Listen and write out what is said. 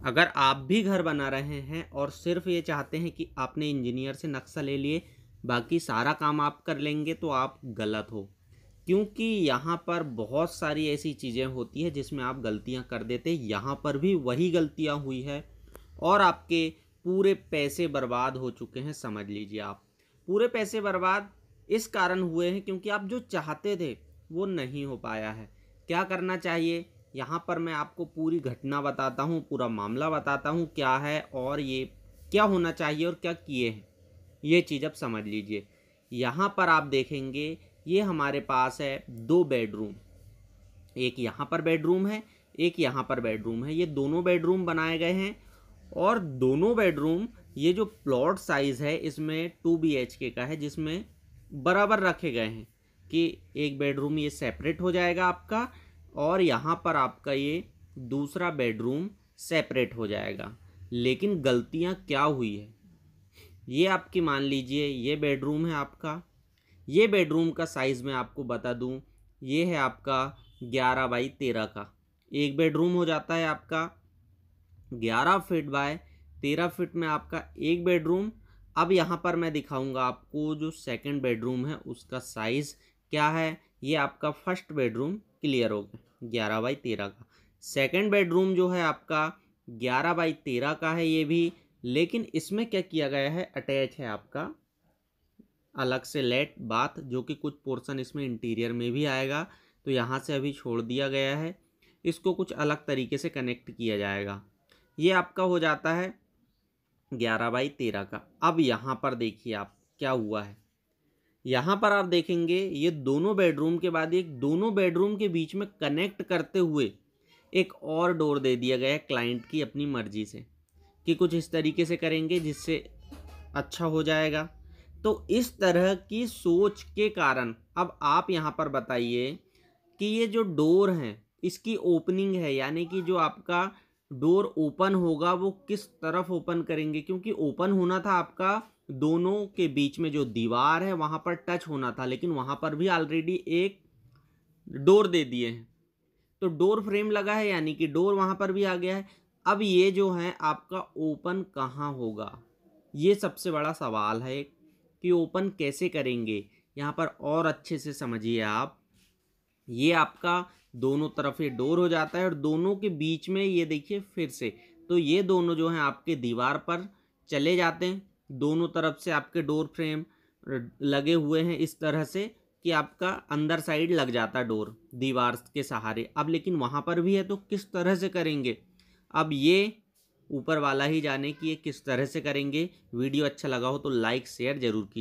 अगर आप भी घर बना रहे हैं और सिर्फ़ ये चाहते हैं कि आपने इंजीनियर से नक्शा ले लिए, बाकी सारा काम आप कर लेंगे तो आप गलत हो। क्योंकि यहाँ पर बहुत सारी ऐसी चीज़ें होती है जिसमें आप गलतियाँ कर देते यहाँ पर भी वही गलतियाँ हुई है और आपके पूरे पैसे बर्बाद हो चुके हैं, समझ लीजिए आप। पूरे पैसे बर्बाद इस कारण हुए हैं क्योंकि आप जो चाहते थे वो नहीं हो पाया है। क्या करना चाहिए? यहाँ पर मैं आपको पूरी घटना बताता हूँ, पूरा मामला बताता हूँ, क्या है और ये क्या होना चाहिए और क्या किए हैं। ये चीज़ अब समझ लीजिए। यहाँ पर आप देखेंगे, ये हमारे पास है दो बेडरूम। एक यहाँ पर बेडरूम है, एक यहाँ पर बेडरूम है। ये दोनों बेडरूम बनाए गए हैं और दोनों बेडरूम, ये जो प्लॉट साइज़ है, इसमें टू बी एच के का है, जिसमें बराबर रखे गए हैं कि एक बेडरूम ये सेपरेट हो जाएगा आपका और यहाँ पर आपका ये दूसरा बेडरूम सेपरेट हो जाएगा। लेकिन गलतियाँ क्या हुई है? ये आपकी मान लीजिए, ये बेडरूम है आपका। ये बेडरूम का साइज़ मैं आपको बता दूँ, ये है आपका ग्यारह बाई तेरह का। एक बेडरूम हो जाता है आपका ग्यारह फिट बाय तेरह फिट में आपका एक बेडरूम अब यहाँ पर मैं दिखाऊँगा आपको जो सेकंड बेडरूम है, उसका साइज़ क्या है? ये आपका फ़र्स्ट बेडरूम क्लियर हो गया। ग्यारह बाई तेरह का। सेकंड बेडरूम जो है आपका, ग्यारह बाई तेरह का है ये भी, लेकिन इसमें क्या किया गया है? अटैच है आपका, अलग से लेट बाथ जो कि कुछ पोर्शन इसमें इंटीरियर में भी आएगा तो यहाँ से अभी छोड़ दिया गया है। इसको कुछ अलग तरीके से कनेक्ट किया जाएगा। ये आपका हो जाता है ग्यारह बाई तेरह का। अब यहाँ पर देखिए आप, क्या हुआ है? यहाँ पर आप देखेंगे, ये दोनों बेडरूम के बाद एक दोनों बेडरूम के बीच में कनेक्ट करते हुए एक और डोर दे दिया गया है क्लाइंट की अपनी मर्ज़ी से, कि कुछ इस तरीके से करेंगे जिससे अच्छा हो जाएगा। तो इस तरह की सोच के कारण अब आप यहाँ पर बताइए कि ये जो डोर है, इसकी ओपनिंग है, यानी कि जो आपका डोर ओपन होगा, वो किस तरफ़ ओपन करेंगे? क्योंकि ओपन होना था आपका दोनों के बीच में जो दीवार है, वहाँ पर टच होना था, लेकिन वहाँ पर भी ऑलरेडी एक डोर दे दिए हैं। तो डोर फ्रेम लगा है, यानी कि डोर वहाँ पर भी आ गया है। अब ये जो है, आपका ओपन कहाँ होगा? ये सबसे बड़ा सवाल है कि ओपन कैसे करेंगे? यहाँ पर और अच्छे से समझिए आप। ये आपका दोनों तरफ़ ये डोर हो जाता है और दोनों के बीच में ये देखिए फिर से। तो ये दोनों जो हैं, आपके दीवार पर चले जाते हैं। दोनों तरफ़ से आपके डोर फ्रेम लगे हुए हैं इस तरह से कि आपका अंदर साइड लग जाता डोर, दीवार के सहारे। अब लेकिन वहाँ पर भी है तो किस तरह से करेंगे? अब ये ऊपर वाला ही जाने कि ये किस तरह से करेंगे। वीडियो अच्छा लगा हो तो लाइक, शेयर ज़रूर कीजिए।